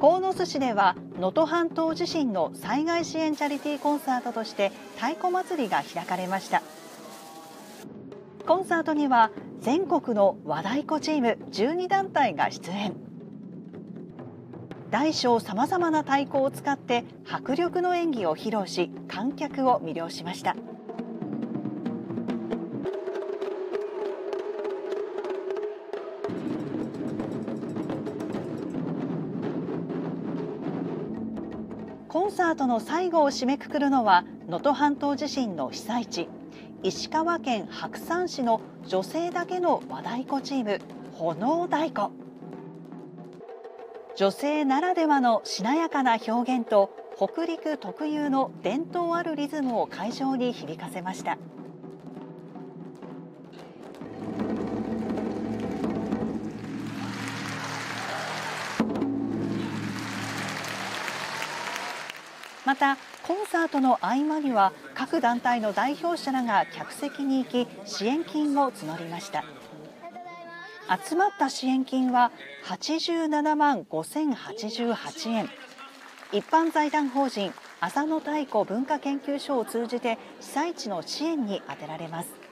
須市では能登半島地震の災害支援チャリティーコンサートとして太鼓祭りが開かれました。コンサートには全国の和太鼓チーム12団体が出演。大小さまざまな太鼓を使って迫力の演技を披露し観客を魅了しました。コンサートの最後を締めくくるのは能登半島地震の被災地石川県白山市の女性だけの和太鼓チーム炎太鼓女性ならではのしなやかな表現と北陸特有の伝統あるリズムを会場に響かせました。またコンサートの合間には各団体の代表者らが客席に行き支援金を募りました。集まった支援金は87万5088円。一般財団法人浅野太鼓文化研究所を通じて被災地の支援に充てられます。